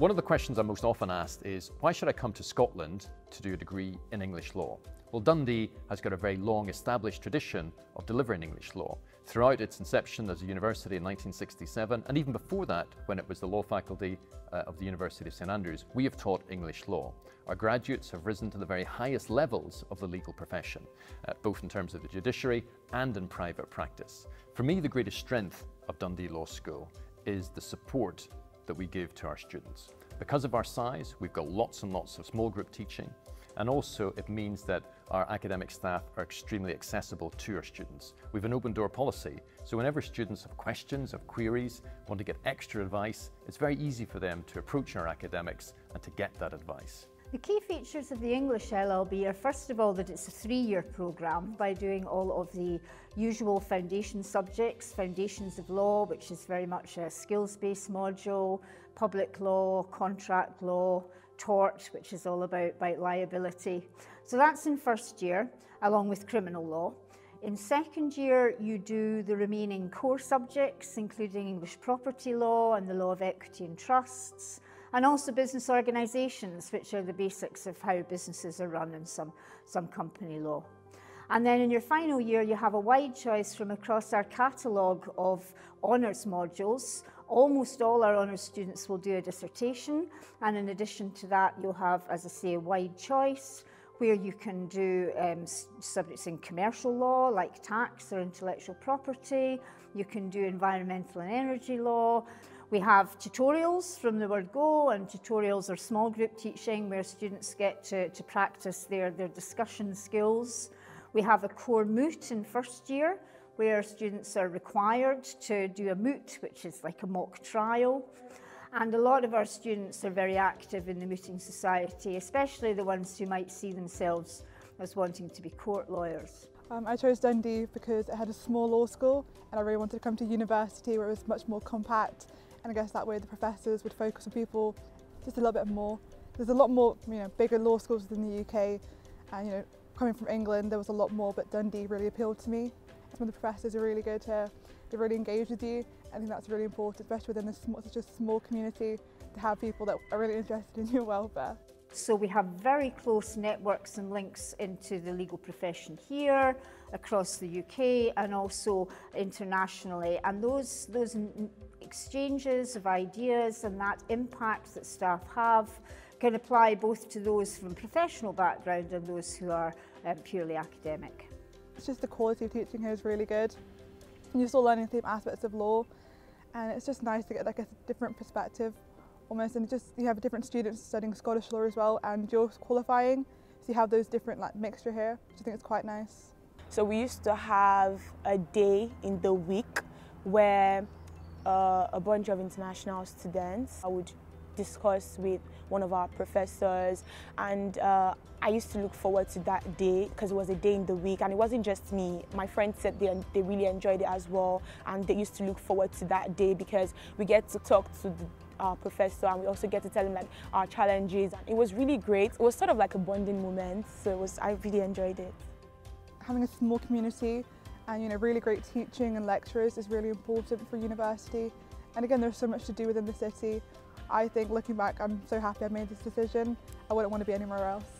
One of the questions I'm most often asked is, why should I come to Scotland to do a degree in English law? Well, Dundee has got a very long established tradition of delivering English law. Throughout its inception as a university in 1967, and even before that, when it was the law faculty uh, of the University of St Andrews, we have taught English law. Our graduates have risen to the very highest levels of the legal profession, uh, both in terms of the judiciary and in private practice. For me, the greatest strength of Dundee Law School is the support that we give to our students. Because of our size, we've got lots and lots of small group teaching, and also it means that our academic staff are extremely accessible to our students. We have an open door policy, so whenever students have questions, have queries, want to get extra advice, it's very easy for them to approach our academics and to get that advice. The key features of the English LLB are first of all that it's a three-year programme by doing all of the usual foundation subjects, foundations of law, which is very much a skills-based module, public law, contract law, tort, which is all about, about liability. So that's in first year, along with criminal law. In second year, you do the remaining core subjects, including English property law and the law of equity and trusts, and also business organisations, which are the basics of how businesses are run in some, some company law. And then in your final year, you have a wide choice from across our catalogue of honours modules. Almost all our honours students will do a dissertation. And in addition to that, you'll have, as I say, a wide choice where you can do um, subjects in commercial law, like tax or intellectual property. You can do environmental and energy law. We have tutorials from the word go and tutorials are small group teaching where students get to, to practice their, their discussion skills. We have a core moot in first year where students are required to do a moot, which is like a mock trial. And a lot of our students are very active in the mooting society, especially the ones who might see themselves as wanting to be court lawyers. Um, I chose Dundee because it had a small law school and I really wanted to come to university where it was much more compact and I guess that way the professors would focus on people just a little bit more. There's a lot more, you know, bigger law schools in the UK and you know, coming from England there was a lot more but Dundee really appealed to me. Some of the professors are really good here, They're really engage with you. I think that's really important, especially within such a small community, to have people that are really interested in your welfare. So we have very close networks and links into the legal profession here, across the UK and also internationally. And those, those exchanges of ideas and that impact that staff have can apply both to those from professional background and those who are um, purely academic. It's just the quality of teaching here is really good. You're still learning the same aspects of law and it's just nice to get like a different perspective almost and just you have different students studying Scottish law as well and you're qualifying so you have those different like mixture here which I think is quite nice. So we used to have a day in the week where uh, a bunch of international students. I would discuss with one of our professors and uh, I used to look forward to that day because it was a day in the week and it wasn't just me. My friends said they, they really enjoyed it as well and they used to look forward to that day because we get to talk to the our professor and we also get to tell him like our challenges and it was really great. It was sort of like a bonding moment so it was I really enjoyed it. Having a small community and you know, really great teaching and lecturers is really important for university. And again, there's so much to do within the city. I think looking back, I'm so happy I made this decision. I wouldn't want to be anywhere else.